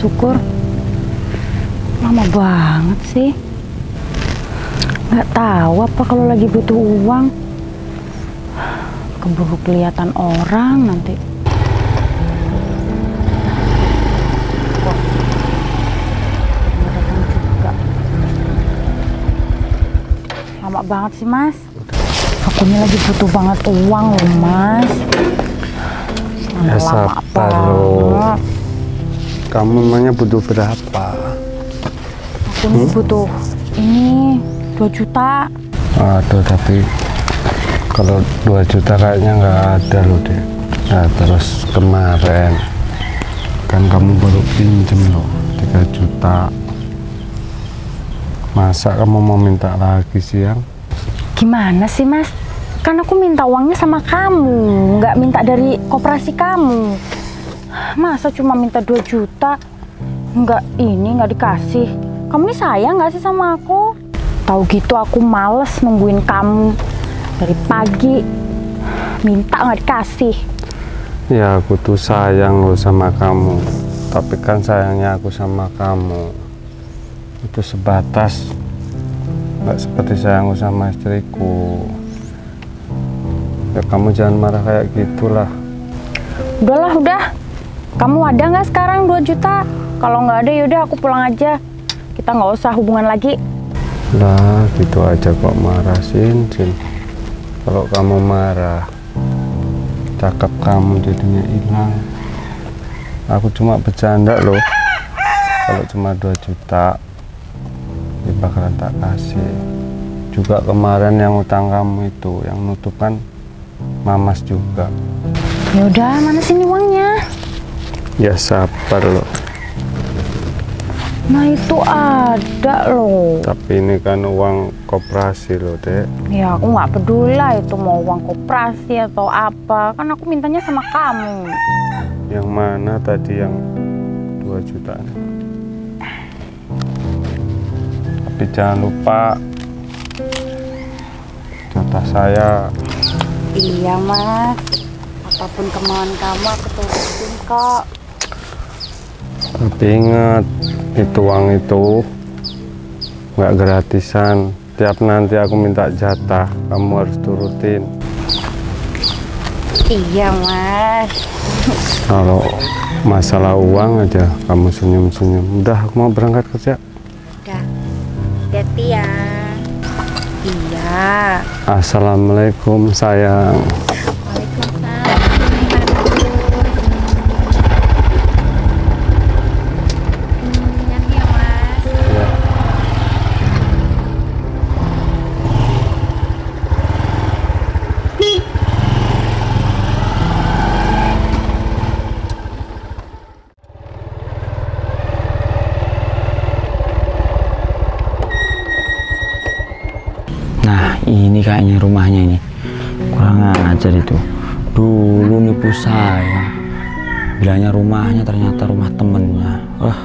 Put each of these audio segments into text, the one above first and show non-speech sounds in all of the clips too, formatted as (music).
syukur. Lama banget sih. Nggak tahu apa kalau lagi butuh uang. Keburu kelihatan orang nanti. Lama banget sih mas. Aku ini lagi butuh banget uang loh mas. Ya Lama sabar lo. banget. Kamu emangnya butuh berapa? Aku nih butuh ini 2 juta. Aduh tapi kalau 2 juta kayaknya nggak ada loh deh. Nah terus kemarin kan kamu baru pinjem loh 3 juta. Masa kamu mau minta lagi siang? Gimana sih mas? Kan aku minta uangnya sama kamu, nggak minta dari koperasi kamu. Masa cuma minta 2 juta? Nggak ini, nggak dikasih. Kamu ini sayang nggak sih sama aku? Tahu gitu aku males nungguin kamu dari pagi. Minta nggak dikasih. Ya aku tuh sayang loh sama kamu. Tapi kan sayangnya aku sama kamu itu sebatas nggak seperti sayangku sama istriku. Ya kamu jangan marah kayak gitulah. Udahlah, udah. Kamu ada nggak sekarang 2 juta? Kalau nggak ada yaudah aku pulang aja. Kita nggak usah hubungan lagi. Lah gitu aja kok marah Sin, Sin. Kalau kamu marah, cakap kamu jadinya hilang. Aku cuma bercanda loh. Kalau cuma 2 juta, ya bakalan tak kasih. Juga kemarin yang utang kamu itu, yang nutup kan Mamas juga. Yaudah, mana sini uangnya? Ya sabar loh. Nah itu ada loh. Tapi ini kan uang koperasi loh, Dek. Ya aku nggak peduli lah itu mau uang koperasi atau apa. Kan aku mintanya sama kamu. Yang mana tadi yang 2 juta? Tapi jangan lupa jatah saya. Iya mas. Apa pun kemauan kamu aku turutin kok. Tapi ingat, itu uang itu nggak gratisan. Tiap nanti aku minta jatah, kamu harus turutin. Iya mas. Kalau masalah uang aja kamu senyum-senyum. Udah, aku mau berangkat kerja. Udah. Hati ya. Iya. Assalamualaikum sayang. Nah, ini kayaknya rumahnya ini. Kurang ajar itu. Dulu nipu saya. Bilangnya rumahnya ternyata rumah temennya. Wah.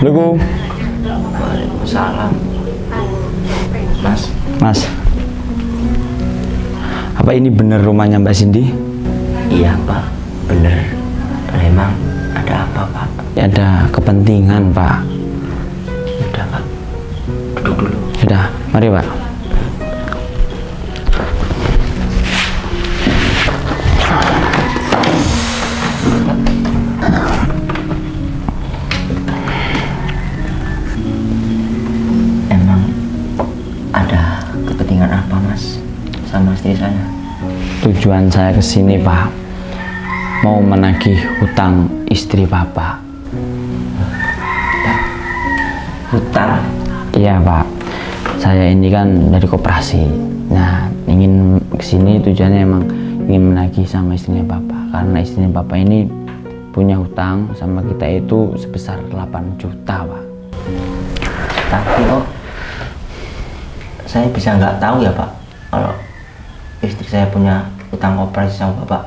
Assalamualaikum. Waalaikumsalam. Mas, Mas. Apa ini benar rumahnya Mbak Cindy? iya Pak, bener. Emang ada apa Pak? Ya, ada kepentingan, Pak. Duduk dulu. Sudah, mari, Pak. Emang ada kepentingan apa Mas sama istri saya? Tujuan saya ke sini, Pak, mau menagih hutang istri Bapak. Hutang. Iya, Pak. Saya ini kan dari koperasi. Nah, ingin ke sini tujuannya emang ingin menagih sama istrinya Bapak. Karena istrinya Bapak ini punya hutang sama kita itu sebesar 8 juta, Pak. Tapi oh, saya bisa nggak tahu ya Pak kalau istri saya punya hutang koperasi sama Bapak.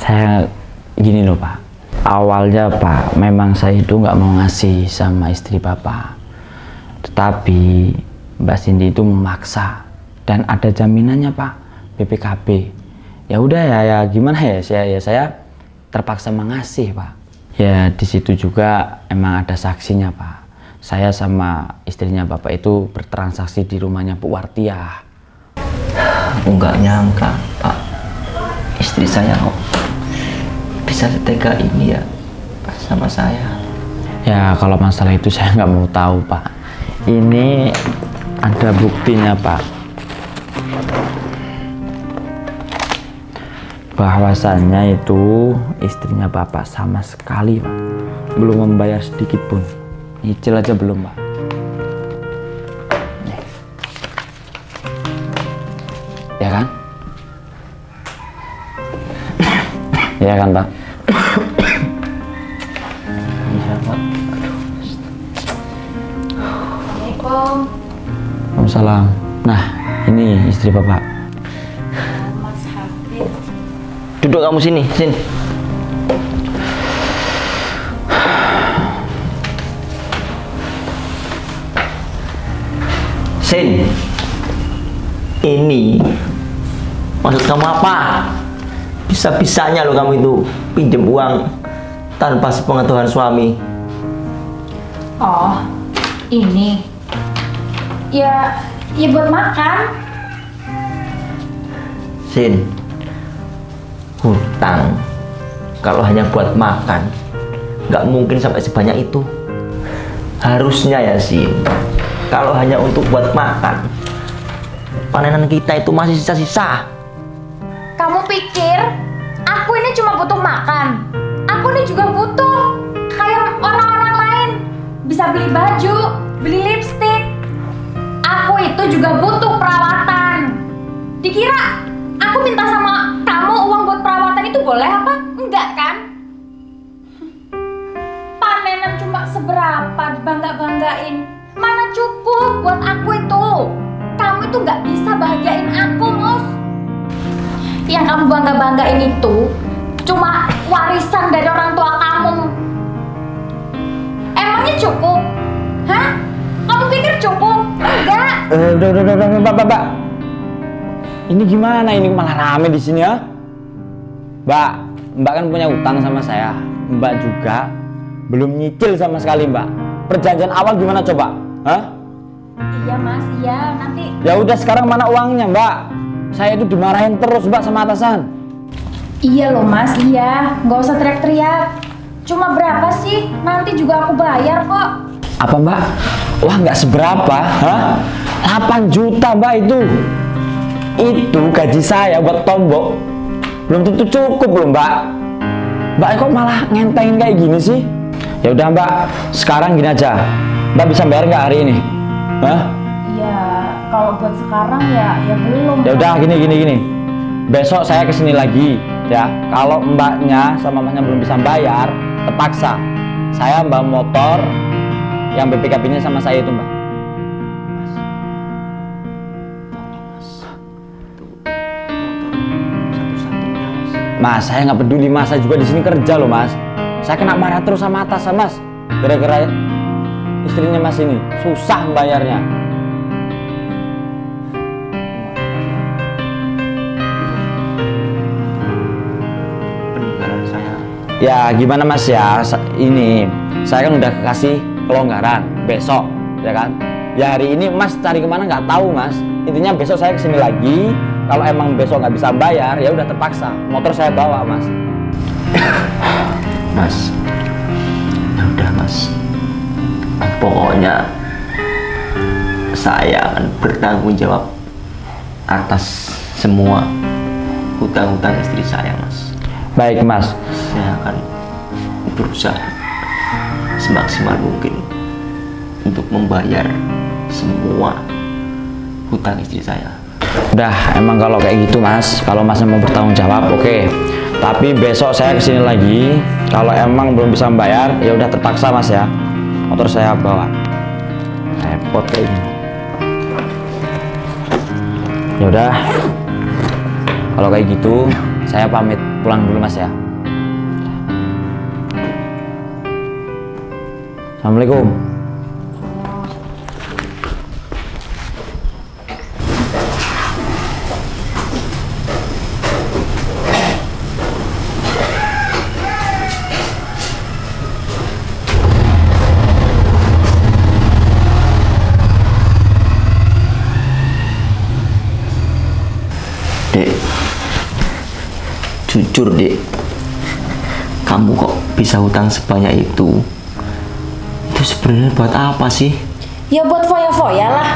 Saya gini loh Pak. Awalnya Pak, memang saya itu nggak mau ngasih sama istri Bapak. Tetapi Mbak Cindy itu memaksa dan ada jaminannya Pak, BPKB. Ya udah ya, ya gimana ya saya ya saya terpaksa mengasih pak ya di situ juga emang ada saksinya pak saya sama istrinya bapak itu bertransaksi di rumahnya Bu Wartia Aku nggak nyangka, Pak. Istri saya kok bisa setega ini ya sama saya. ya kalau masalah itu saya nggak mau tahu pak ini ada buktinya pak. Bahwasannya itu istrinya bapak sama sekali pak. Belum membayar sedikit pun. Nyicil aja belum pak. Ya kan? (coughs) Ya kan pak istri bapak. Duduk kamu sini, Sin. Sin. Ini maksud kamu apa? Bisa-bisanya lo kamu itu pinjam uang tanpa sepengetahuan suami. Oh, ini. Ya, ya buat makan. Sin, hutang kalau hanya buat makan nggak mungkin sampai sebanyak itu. Harusnya ya Sin, kalau hanya untuk buat makan, panenan kita itu masih sisa-sisa. Kamu pikir aku ini cuma butuh makan? Aku ini juga butuh kayak orang-orang lain bisa beli baju, beli lipstick. Aku itu juga butuh perawatan. Dikira aku minta sama kamu uang buat perawatan itu boleh apa? Enggak kan? Panenan cuma seberapa dibangga-banggain. Mana cukup buat aku itu? Kamu itu nggak bisa bahagiain aku, Mus yang kamu bangga-banggain itu cuma warisan dari orang tua kamu. Emangnya cukup? Hah? Kamu pikir cukup? Enggak. Eh, udah, udah, udah, udah, mbak, mbak, mbak. Ini gimana? Ini malah rame di sini ya? Mbak, mbak kan punya utang sama saya. Mbak juga belum nyicil sama sekali, mbak. Perjanjian awal gimana coba? Hah? Iya mas, iya nanti. Ya udah sekarang mana uangnya, mbak? Saya itu dimarahin terus, mbak, sama atasan. Iya loh mas, iya. Nggak usah teriak-teriak. Cuma berapa sih? Nanti juga aku bayar kok. Apa, mbak? Wah, nggak seberapa, hah? 8 juta, mbak itu. Itu gaji saya buat tombok. Belum tentu cukup loh, mbak. Mbak kok malah ngentengin kayak gini sih? Ya udah, mbak. Sekarang gini aja. Mbak bisa bayar nggak hari ini? Hah? Iya, kalau buat sekarang ya ya belum. Ya udah, gini, gini, gini. Besok saya ke sini lagi, ya. Kalau mbaknya sama mamanya belum bisa bayar, terpaksa. Saya bawa motor yang BPKB-nya sama saya itu, mbak. Mas, saya nggak peduli mas, saya juga di sini kerja loh mas. Saya kena marah terus sama atasan mas, gara-gara istrinya mas ini susah bayarnya. Ya gimana mas ya, ini saya kan udah kasih kelonggaran besok, ya kan? Ya hari ini mas cari ke mana nggak tahu mas. Intinya besok saya ke sini lagi. Kalau emang besok nggak bisa bayar, ya udah terpaksa. Motor saya bawa mas. (sighs) Mas, ya udah mas. Pokoknya saya akan bertanggung jawab atas semua hutang-hutang istri saya, mas. Baik mas, Saya akan berusaha semaksimal mungkin untuk membayar semua hutang istri saya. Udah emang kalau kayak gitu mas. Kalau masnya mau bertanggung jawab, oke. Tapi besok saya ke sini lagi. Kalau emang belum bisa bayar, ya udah terpaksa mas ya. Motor saya bawa. Repot kayak gini. Ya udah. Kalau kayak gitu, saya pamit pulang dulu mas ya. Assalamualaikum. Bisa hutang sebanyak itu? Itu sebenarnya buat apa sih? Ya buat foya-foya lah.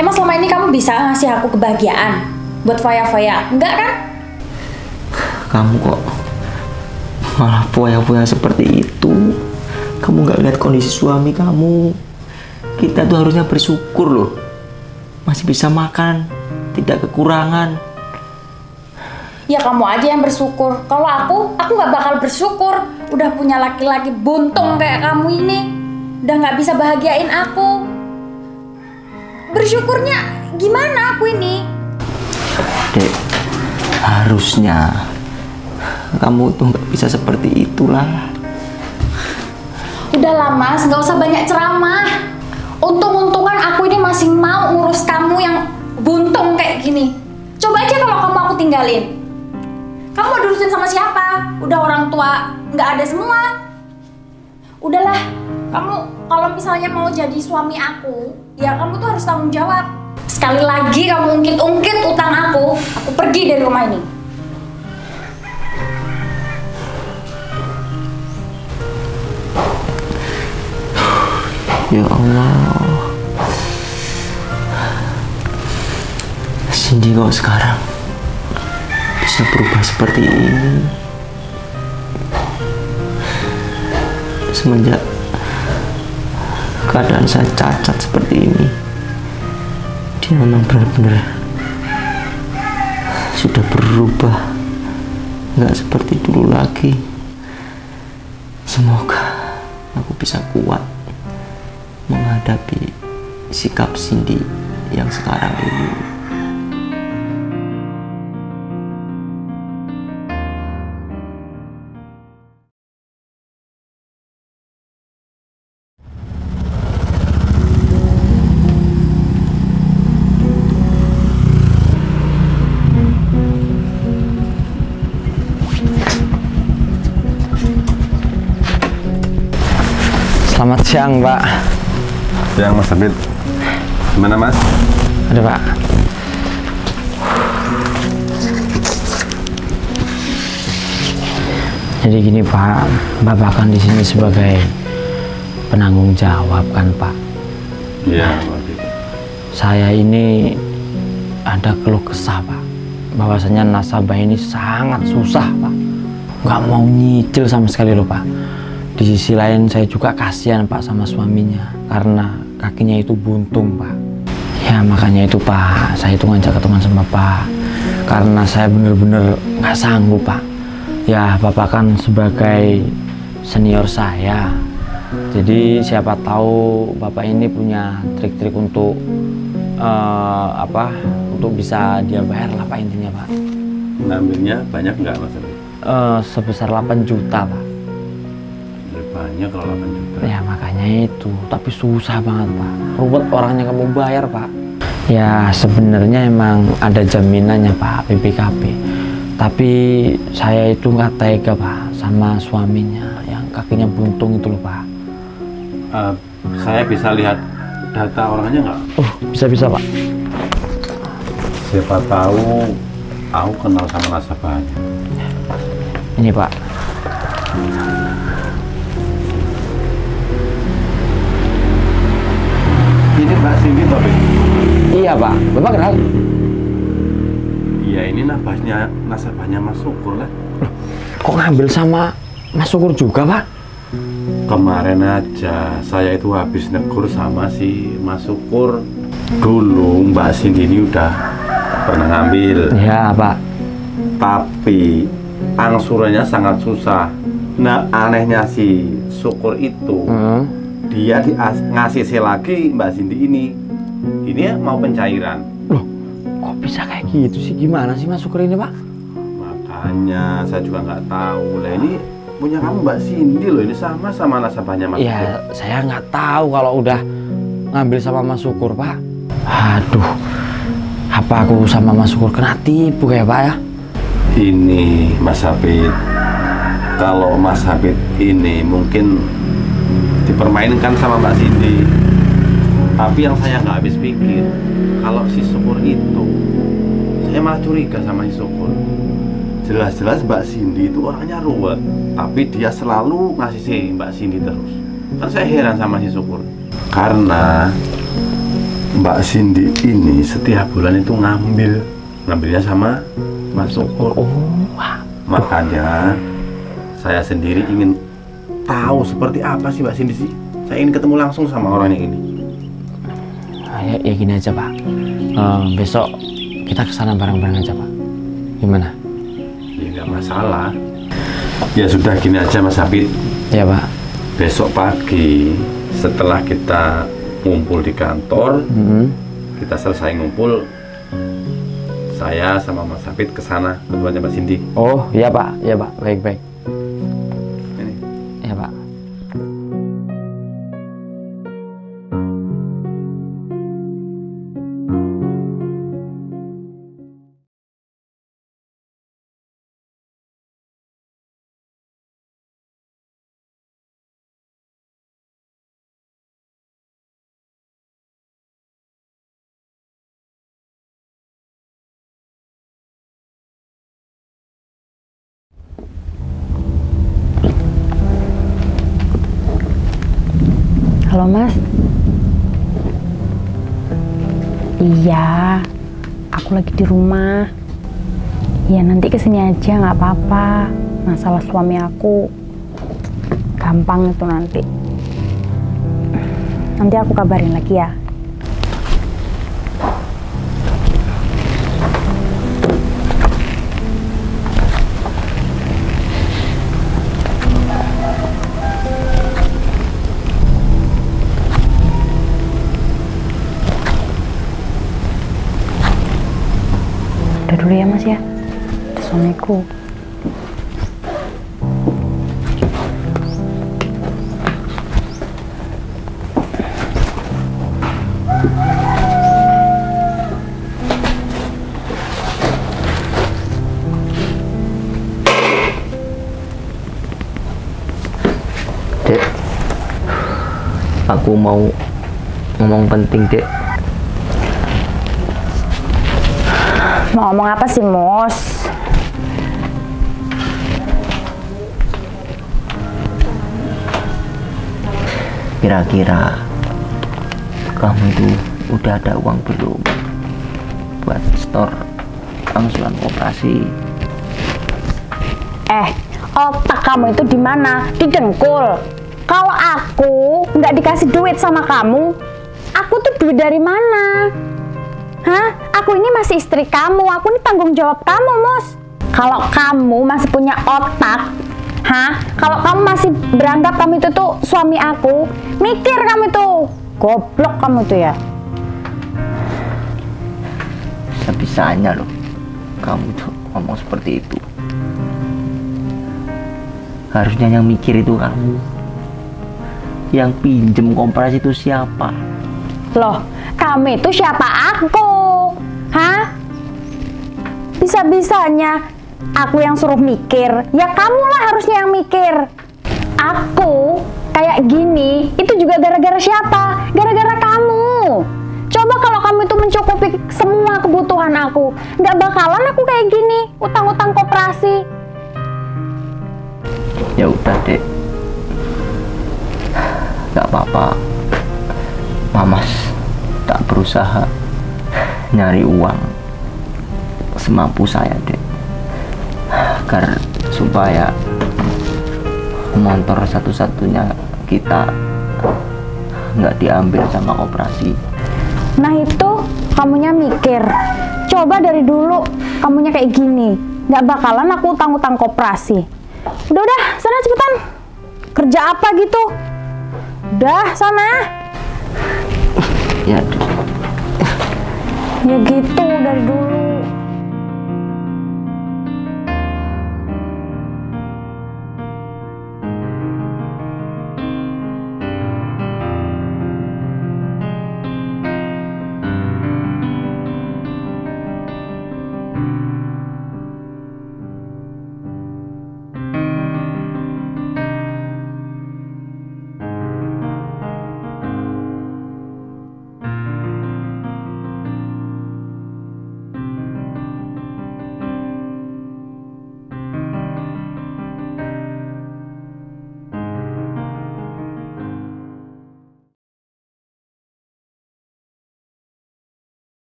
Emang selama ini kamu bisa ngasih aku kebahagiaan? Buat foya-foya? Enggak kan? Kamu kok malah poya-poya seperti itu? Kamu nggak lihat kondisi suami kamu? Kita tuh harusnya bersyukur loh. Masih bisa makan, tidak kekurangan. Ya kamu aja yang bersyukur. Kalau aku, aku nggak bakal bersyukur. Udah punya laki-laki buntung kayak kamu ini. Udah nggak bisa bahagiain aku. Bersyukurnya gimana aku ini? Dek, harusnya kamu tuh nggak bisa seperti itulah. Udah lama, nggak usah banyak ceramah. Untung-untungan aku ini masih mau ngurus kamu yang buntung kayak gini. Coba aja kalau kamu aku tinggalin. Kamu mau diurusin sama siapa? Udah orang tua nggak ada semua. Udahlah, kamu kalau misalnya mau jadi suami aku, ya kamu tuh harus tanggung jawab. Sekali lagi kamu ungkit-ungkit utang aku, aku pergi dari rumah ini. Ya Allah. Cindy kok sekarang bisa berubah seperti ini? Semenjak keadaan saya cacat seperti ini, dia memang benar-benar sudah berubah, nggak seperti dulu lagi. Semoga aku bisa kuat menghadapi sikap Cindy yang sekarang ini. Siang, Pak. Yang Mas Habib. Gimana Mas? Ada, Pak. Jadi gini, Pak. Bapak kan di sini sebagai penanggung jawab kan, Pak. Iya. Saya ini ada keluh kesah, Pak. Bahwasanya nasabah ini sangat susah, Pak. Nggak mau nyicil sama sekali loh, Pak. Di sisi lain saya juga kasihan, Pak, sama suaminya. Karena kakinya itu buntung, Pak. Ya makanya itu, Pak. Saya itu ngajak ketemuan sama Pak. Karena saya bener-bener nggak sanggup, Pak. Ya, Bapak kan sebagai senior saya. Jadi siapa tahu Bapak ini punya trik-trik untuk eh, apa untuk bisa dia bayar lah Pak intinya Pak. Ngambilnya banyak nggak Mas? Eh, sebesar 8 juta Pak. Ya, banyak kalau 8 juta. Ya makanya itu, tapi susah banget Pak. Ruwet orangnya kamu bayar Pak. Ya sebenarnya emang ada jaminannya Pak BPKB. Tapi saya itu nggak tega Pak sama suaminya yang kakinya buntung itu loh Pak. Eh, saya bisa lihat data orangnya nggak? Oh bisa-bisa Pak. Siapa tahu aku kenal sama nasabahnya. Ini Pak. Toh, Bib? Iya Pak. Bapak kenal? Iya, ini nabasnya nasabahnya Mas Syukur lah. Kok ngambil sama Mas Syukur juga Pak? Kemarin aja saya itu habis negur sama si Mas Syukur. Dulu Mbak Cindy ini udah pernah ngambil, Iya Pak. tapi angsurannya sangat susah. Nah, anehnya si Syukur itu, Hmm. Dia di ngasih lagi Mbak Cindy ini. Ini mau pencairan. Loh, kok bisa kayak gitu sih? Gimana sih Mas Syukur ini Pak? Makanya saya juga nggak tahu. Lah ini punya kamu Mbak Cindy loh. Ini sama sama nasabahnya Mas Syukur. Ya, saya nggak tahu kalau udah ngambil sama Mas Syukur Pak. Aduh, apa aku sama Mas Syukur kena tipu kayak Pak ya? Ini Mas Habib. Kalau Mas Habib ini mungkin dipermainkan sama Mbak Cindy. Tapi yang saya nggak habis pikir, kalau si Syukur itu, saya malah curiga sama si Syukur. jelas-jelas Mbak Cindy itu orangnya ruwet tapi dia selalu ngasih si Mbak Cindy terus kan saya heran sama si Syukur karena Mbak Cindy ini setiap bulan itu ngambil ngambilnya sama Mas Syukur makanya saya sendiri ingin tahu seperti apa sih Mbak Cindy sih? Saya ingin ketemu langsung sama orangnya ini. Ah, ya, ya gini aja pak. Eh, besok kita ke sana bareng-bareng aja pak. Gimana? Ya nggak masalah. Ya sudah gini aja Mas Habib. Ya pak. Besok pagi setelah kita ngumpul di kantor Hmm. kita selesai ngumpul saya sama Mas Hafid ke sana. Ketuanya Mbak Cindy. Oh iya pak. Iya pak. Baik Mas. Iya, aku lagi di rumah. Ya nanti ke sini aja nggak apa-apa. Masalah suami aku gampang itu nanti. Nanti aku kabarin lagi ya. Udah dulu ya Mas ya. Suamiku. Aku mau ngomong penting, Dek. Mau ngomong apa sih, Mos? Kira-kira kamu itu udah ada uang belum buat store angsuran operasi? Eh, otak kamu itu di mana? Di dengkul. Kalau aku nggak dikasih duit sama kamu, aku tuh duit dari mana? Hah? Aku ini masih istri kamu. Aku ini tanggung jawab kamu, Mos. Kalau kamu masih punya otak, hah? Kalau kamu masih beranggap kamu itu tuh suami aku, mikir kamu tuh. Goblok kamu tuh ya. Bisa-bisanya loh kamu tuh ngomong seperti itu. Harusnya yang mikir itu kamu. Yang pinjem kompresi itu siapa? Loh, kamu itu siapa aku? Hah? Bisa-bisanya aku yang suruh mikir, ya kamulah harusnya yang mikir. Aku kayak gini, itu juga gara-gara siapa? Gara-gara kamu. Coba kalau kamu itu mencukupi semua kebutuhan aku, nggak bakalan aku kayak gini, utang-utang koperasi. Ya udah dek. Gak apa-apa. Mamas tak berusaha nyari uang semampu saya dek. Agar supaya motor satu-satunya kita nggak diambil sama koperasi. Nah itu kamunya mikir. Coba dari dulu kamunya kayak gini. Nggak bakalan aku utang-utang koperasi. Udah udah, sana cepetan. Kerja apa gitu? Udah, sana. Ya. Ya gitu dari dulu.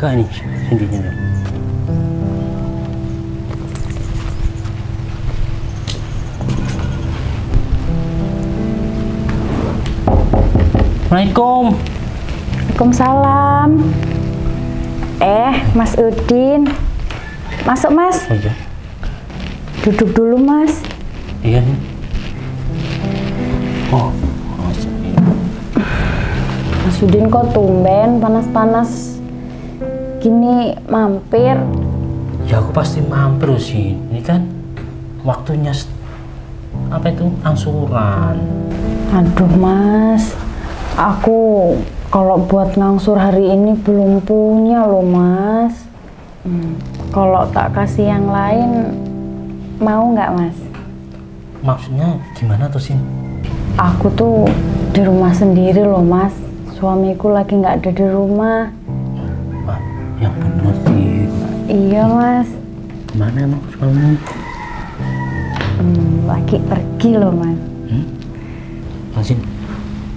Enggak nih Cindy-nya nih. Assalamualaikum. Waalaikumsalam. Eh, Mas Udin. Masuk, Mas. Oh iya, Duduk dulu, Mas. iya nih. Oh, Mas Udin kok tumben panas-panas gini mampir. ya aku pasti mampir sih. Ini kan waktunya apa itu angsuran. Aduh, Mas. Aku kalau buat ngangsur hari ini belum punya loh, Mas. Hmm, Kalau tak kasih yang lain, mau nggak, Mas? Maksudnya gimana tuh sih? Aku tuh di rumah sendiri loh, Mas. Suamiku lagi nggak ada di rumah. Yang bener sih. Iya, Mas. Mana emang suamimu? Hmm, lagi pergi loh, Mas. Lansin,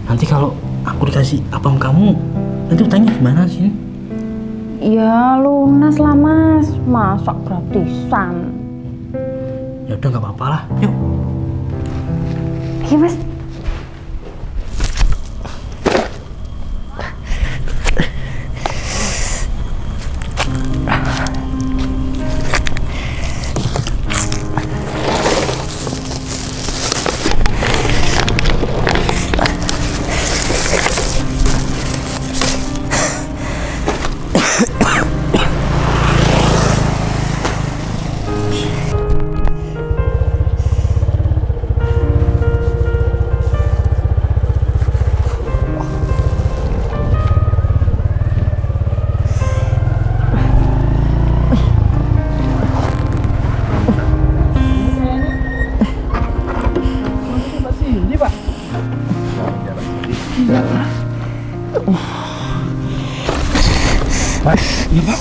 nanti kalau aku dikasih apam kamu, nanti utangnya gimana sih? Ya lunas lah, Mas. Masak gratisan. Ya udah nggak apa-apa lah. Yuk. Iya, Mas.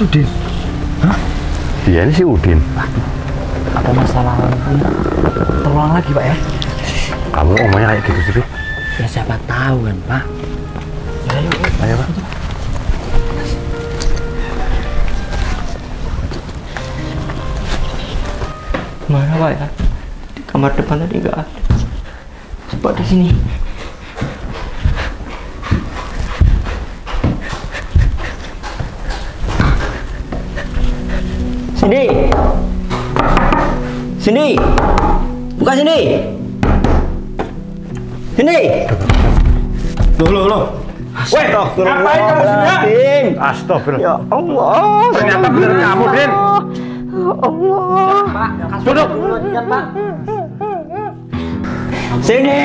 Mas Udin. Hah? Iya ini si Udin. Ada masalah terulang lagi pak ya? Kamu omongnya kayak gitu sih? Ya siapa tahu kan pak. Ayo, Pak. Mana pak ya? Di kamar depan tadi nggak ada. Coba di sini. Sini. Sini. Buka sini. Sini. Loh, loh, loh. Weh, ngapain kamu sini? Astagfirullah. Ya Allah. Ternyata bener kamu, Din. Allah. Duduk. Sini.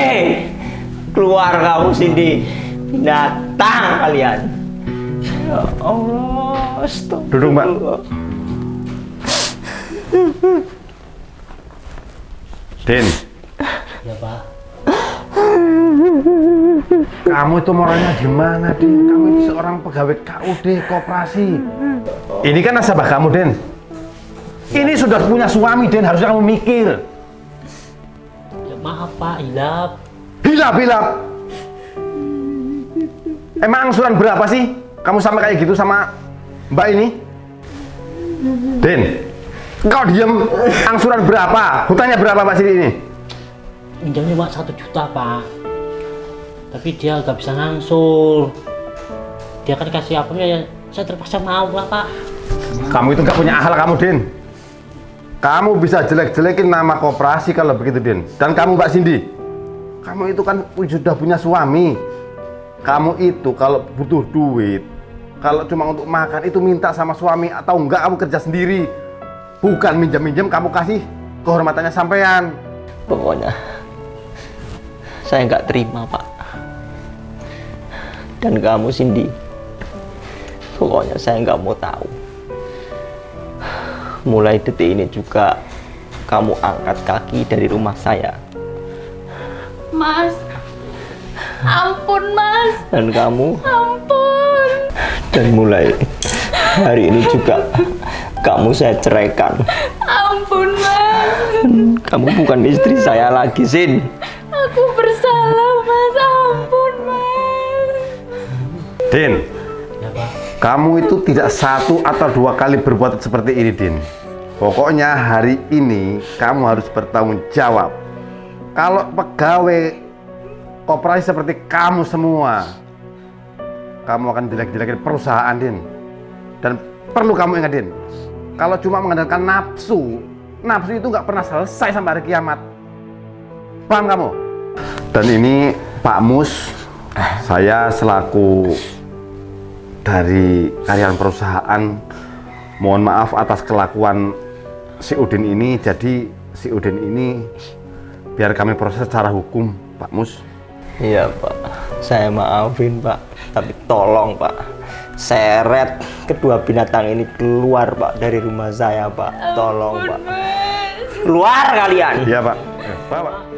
Keluar kamu sini. Binatang kalian. Ya Allah. Astagfirullah. Duduk, Mbak. Din. Ya pak. Kamu itu moralnya gimana, Din? Kamu itu seorang pegawai KUD, koperasi. Ini kan nasabah kamu, Den. Ini sudah punya suami, Den. Harusnya kamu mikir. Ya maaf pak, hilap. Hilap, hilap. Emang angsuran berapa sih? Kamu sampai kayak gitu sama Mbak ini? Din, kau diem angsuran berapa? Hutangnya berapa Mbak Sindi ini? Pinjamnya pak satu juta pak. Tapi dia nggak bisa ngangsur. Dia kan kasih apa ya? Saya terpaksa mau lah pak. Kamu itu nggak punya akal kamu, Din. Kamu bisa jelek-jelekin nama koperasi kalau begitu, Din. Dan kamu Mbak Cindy, kamu itu kan sudah punya suami. Kamu itu kalau butuh duit, kalau cuma untuk makan itu minta sama suami atau enggak kamu kerja sendiri. Bukan minjem-minjem kamu kasih kehormatannya sampean. Pokoknya saya nggak terima pak. Dan kamu Cindy, pokoknya saya nggak mau tahu. Mulai detik ini juga kamu angkat kaki dari rumah saya Mas, ampun mas, dan kamu ampun. dan mulai hari ini juga kamu saya ceraikan. Ampun mas, Kamu bukan istri saya lagi, Sin. aku bersalah mas, ampun mas. Din, Ya pak. kamu itu tidak satu atau dua kali berbuat seperti ini, Din. Pokoknya hari ini kamu harus bertanggung jawab. Kalau pegawai koperasi seperti kamu semua, kamu akan jelek-jelekin perusahaan, Din. Dan perlu kamu ingat, Din, kalau cuma mengandalkan nafsu, nafsu itu nggak pernah selesai sampai hari kiamat. Paham kamu? Dan ini Pak Mus, saya selaku dari karyawan perusahaan mohon maaf atas kelakuan si Udin ini jadi si Udin ini biar kami proses secara hukum Pak Mus Iya, Pak. Saya maafin, Pak. Tapi tolong, Pak. Seret kedua binatang ini keluar, Pak, dari rumah saya, Pak. Tolong, Pak. Keluar kalian. iya Pak Pak, Pak.